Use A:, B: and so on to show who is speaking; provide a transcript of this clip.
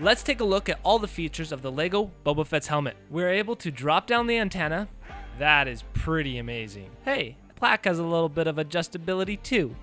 A: Let's take a look at all the features of the LEGO Boba Fett's helmet. We're able to drop down the antenna. That is pretty amazing. Hey, the plaque has a little bit of adjustability too.